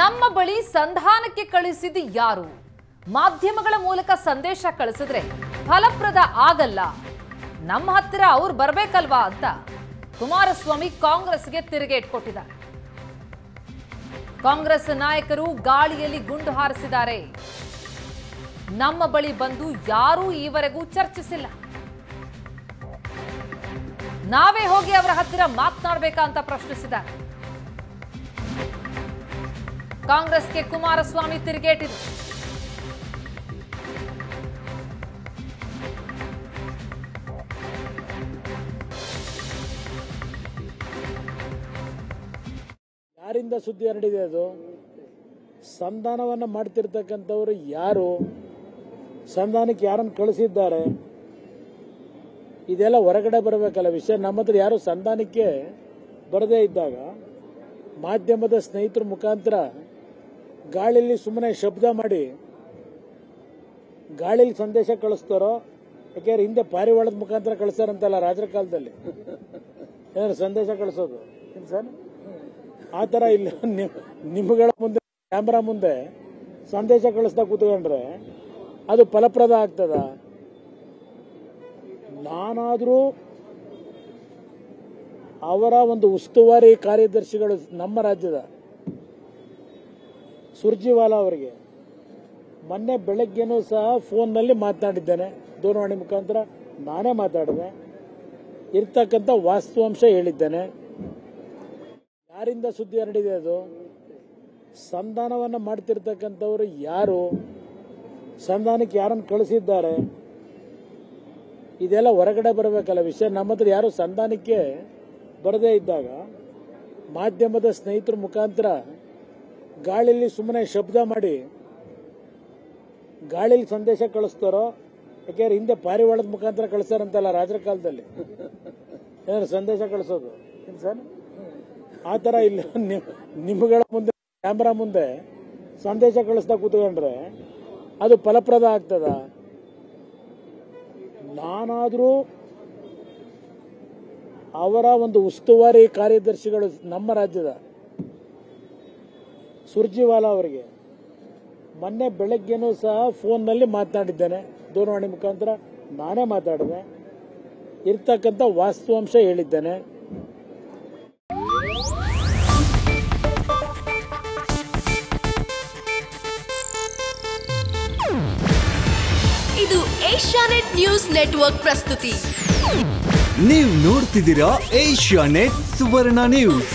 ನಮ್ಮ ಬಳಿ ಸಂಧಾನಕ್ಕೆ ಕಳಿಸಿದ ಯಾರು? ಮಾಧ್ಯಮಗಳ ಮೂಲಕ ಸಂದೇಶ ಕಳಿಸಿದ್ರೆ ಫಲಪ್ರದ ಆಗಲ್ಲ. ನಮ್ಮ ಹತ್ತಿರ ಅವ್ರು ಬರ್ಬೇಕಲ್ವಾ ಅಂತ ಕುಮಾರಸ್ವಾಮಿ ಕಾಂಗ್ರೆಸ್ಗೆ ತಿರುಗೇಟ್ ಕೊಟ್ಟಿದ್ದಾರೆ. ಕಾಂಗ್ರೆಸ್ ನಾಯಕರು ಗಾಳಿಯಲ್ಲಿ ಗುಂಡು ಹಾರಿಸಿದ್ದಾರೆ. ನಮ್ಮ ಬಳಿ ಬಂದು ಯಾರೂ ಈವರೆಗೂ ಚರ್ಚಿಸಿಲ್ಲ. ನಾವೇ ಹೋಗಿ ಅವರ ಹತ್ತಿರ ಮಾತನಾಡಬೇಕಾ ಅಂತ ಪ್ರಶ್ನಿಸಿದ್ದಾರೆ. ಕಾಂಗ್ರೆಸ್ಗೆ ಕುಮಾರಸ್ವಾಮಿ ತಿರುಗೇಟಿದೆ. ಯಾರಿಂದ ಸುದ್ದಿ ಹರಡಿದೆ ಅದು? ಸಂಧಾನವನ್ನು ಮಾಡ್ತಿರ್ತಕ್ಕಂಥವ್ರು ಯಾರು? ಸಂಧಾನಕ್ಕೆ ಯಾರನ್ನು ಕಳಿಸಿದ್ದಾರೆ? ಇದೆಲ್ಲ ಹೊರಗಡೆ ಬರಬೇಕಲ್ಲ ವಿಷಯ. ನಮ್ಮ ಹತ್ರ ಯಾರು ಸಂಧಾನಕ್ಕೆ ಬರದೇ ಇದ್ದಾಗ ಮಾಧ್ಯಮದ ಸ್ನೇಹಿತರ ಮುಖಾಂತರ ಗಾಳಿಲಿ ಸುಮ್ಮನೆ ಶಬ್ದ ಮಾಡಿ ಗಾಳಿಲಿ ಸಂದೇಶ ಕಳಿಸ್ತಾರೋ? ಯಾಕೆಂದ್ರೆ ಹಿಂದೆ ಪಾರಿವಾಳದ ಮುಖಾಂತರ ಕಳಿಸ್ತಾರಂತಲ್ಲ ರಾಜರ ಕಾಲದಲ್ಲಿ? ಏನಾದ್ರು ಸಂದೇಶ ಕಳಿಸೋದು? ಸರ್? ಆ ಥರ ಇಲ್ಲ. ನಿಮ್- ನಿಮ್ಗಳ ಮುಂದೆ, ಕ್ಯಾಮ್ರಾ ಮುಂದೆ ಸಂದೇಶ ಕಳಿಸ್ತಾ ಕೂತ್ಕೊಂಡ್ರೆ ಅದು ಫಲಪ್ರದ ಆಗ್ತದ? ನಾನಾದರೂ ಅವರ ಒಂದು ಉಸ್ತುವಾರಿ ಕಾರ್ಯದರ್ಶಿಗಳು ನಮ್ಮ ರಾಜ್ಯದ ಸುರ್ಜಿವಾಲಾ ಅವರಿಗೆ. ಮೊನ್ನೆ ಬೆಳಗ್ಗೆನೂ ಸಹ ಫೋನ್ನಲ್ಲಿ ಮಾತನಾಡಿದ್ದೇನೆ. ದೂರವಾಣಿ ಮುಖಾಂತರ ನಾನೇ ಮಾತಾಡಿದೆ. ಇರ್ತಕ್ಕಂಥ ವಾಸ್ತವಾಂಶ ಹೇಳಿದ್ದೇನೆ. ಯಾರಿಂದ ಸುದ್ದಿ ಹರಡಿದೆ ಅದು? ಸಂಧಾನವನ್ನು ಮಾಡ್ತಿರ್ತಕ್ಕಂಥವ್ರು ಯಾರು? ಸಂಧಾನಕ್ಕೆ ಯಾರನ್ನು ಕಳಿಸಿದ್ದಾರೆ? ಇದೆಲ್ಲ ಹೊರಗಡೆ ಬರಬೇಕಲ್ಲ ವಿಷಯ. ನಮ್ಮ ಹತ್ರ ಯಾರು ಸಂಧಾನಕ್ಕೆ ಬರದೇ ಇದ್ದಾಗ ಮಾಧ್ಯಮದ ಸ್ನೇಹಿತರ ಮುಖಾಂತರ ಗಾಳಿಲಿ ಸುಮ್ಮನೆ ಶಬ್ದ ಮಾಡಿ ಗಾಳಿಲಿ ಸಂದೇಶ ಕಳಿಸ್ತಾರೋ? ಯಾಕೆಂದ್ರೆ ಹಿಂದೆ ಪಾರಿವಾಳದ ಮುಖಾಂತರ ಕಳಿಸ್ತಾರಂತಲ್ಲ ರಾಜರ ಕಾಲದಲ್ಲಿ? ಏನಾದ್ರು ಸಂದೇಶ ಕಳಿಸೋದು? ಸರ್? ಆ ಥರ ಇಲ್ಲ. ನಿಮ್- ನಿಮ್ಗಳ ಮುಂದೆ, ಕ್ಯಾಮ್ರಾ ಮುಂದೆ ಸಂದೇಶ ಕಳಿಸ್ತಾ ಕೂತ್ಕೊಂಡ್ರೆ ಅದು ಫಲಪ್ರದ ಆಗ್ತದ? ನಾನಾದರೂ ಅವರ ಒಂದು ಉಸ್ತುವಾರಿ ಕಾರ್ಯದರ್ಶಿಗಳು ನಮ್ಮ ರಾಜ್ಯದ ಸುರ್ಜಿವಾಲಾ ಅವರಿಗೆ. ಮೊನ್ನೆ ಬೆಳಗ್ಗೆನೂ ಸಹ ಫೋನ್ನಲ್ಲಿ ಮಾತನಾಡಿದ್ದೇನೆ. ದೂರವಾಣಿ ಮುಖಾಂತರ ನಾನೇ ಮಾತಾಡಿದೆ. ಇರ್ತಕ್ಕಂಥ ವಾಸ್ತವಾಂಶ ಹೇಳಿದ್ದೇನೆ. ಇದು ಏಷ್ಯಾನೆಟ್ ನ್ಯೂಸ್ ನೆಟ್ವರ್ಕ್ ಪ್ರಸ್ತುತಿ. ನೀವು ನೋಡ್ತಿದ್ದೀರಾ ಏಷ್ಯಾ ನೆಟ್ ಸುವರ್ಣ ನ್ಯೂಸ್.